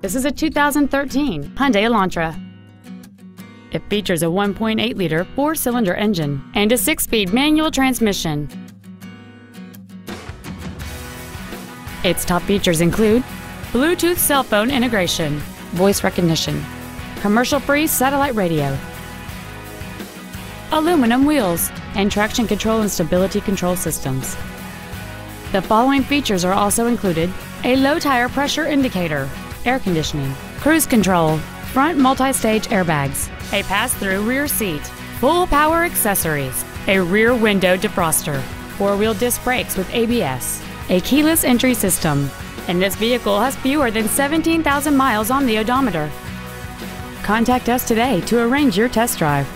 This is a 2013 Hyundai Elantra. It features a 1.8-liter four-cylinder engine and a six-speed manual transmission. Its top features include Bluetooth cell phone integration, voice recognition, commercial-free satellite radio, aluminum wheels, and traction control and stability control systems. The following features are also included a low tire pressure indicator, air conditioning, cruise control, front multi-stage airbags, a pass-through rear seat, full power accessories, a rear window defroster, four-wheel disc brakes with ABS, a keyless entry system, and this vehicle has fewer than 17,000 miles on the odometer. Contact us today to arrange your test drive.